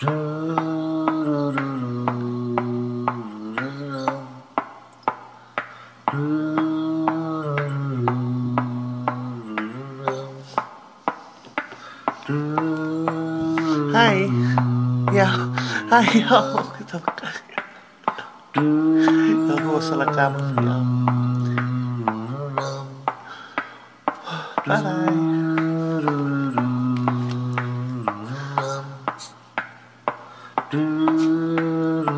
Do Hai. Ya. Hai. Ya. Kita makan. Ya Allah, salah kamu. Ya. Bye. Do